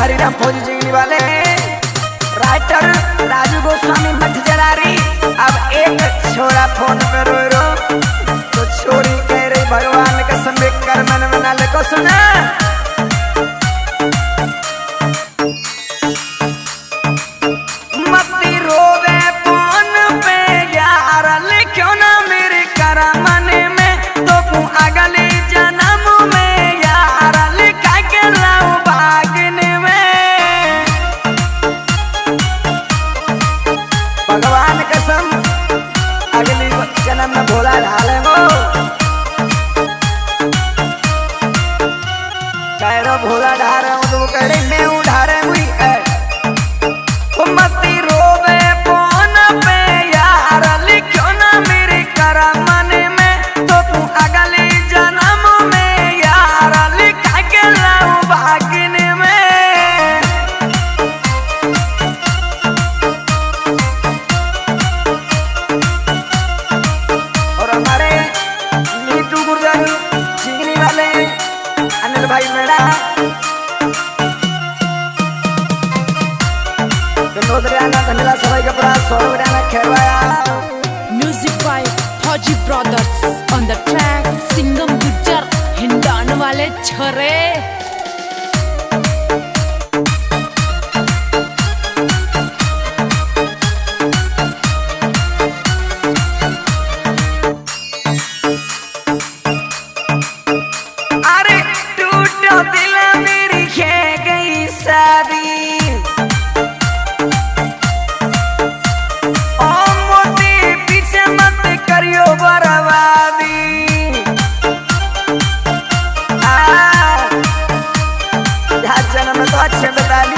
हरिराम फौजी जी वाले। राइटर राजू गोस्वामी मठ जरा रही अब एक छोरा फ़ोन पर रो रो। तो छोरी कह रही, भगवान कसम कर मन मना ले को सुना। i'm gonna lengo Music by Hoji Brothers on the track Singam Gujar Hindan wale chhare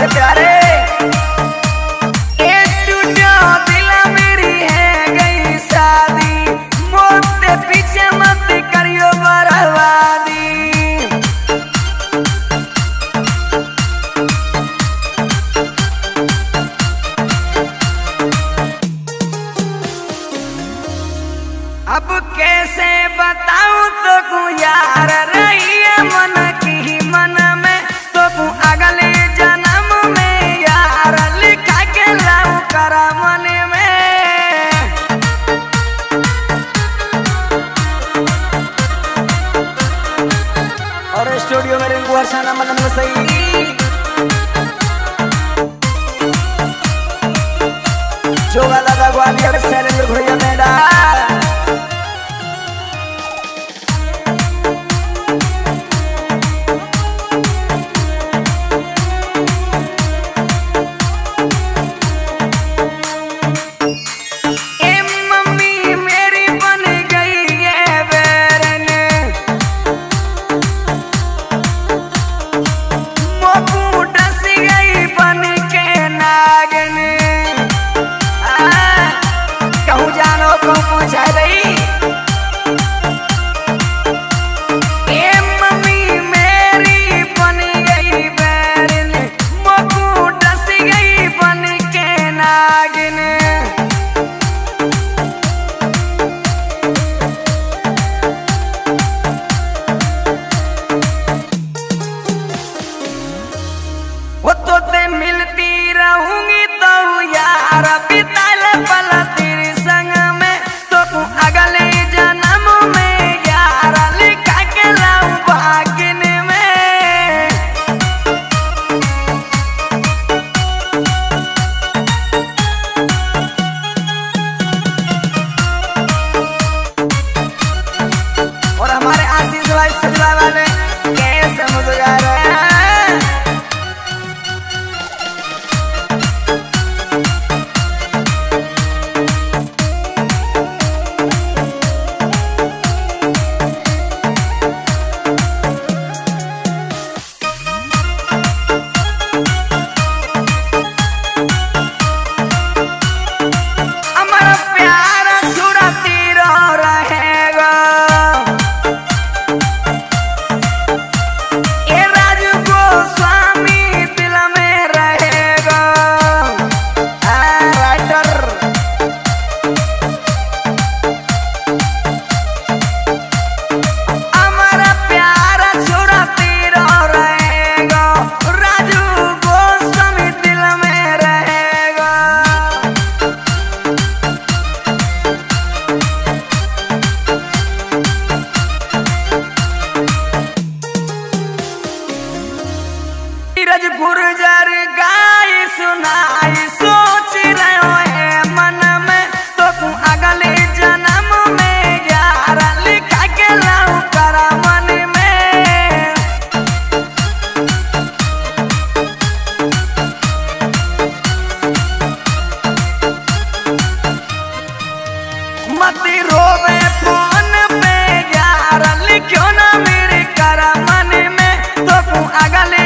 प्यारे ವರ್ಷನ ಮನನ್ನು ಸೈಲಿ ಜೋಗಲದ ಗ್ವಾಲಿಯರ ಸೆಲೆಂದ್ರ ಗುಡಿಯ ಮೇಡ da galera.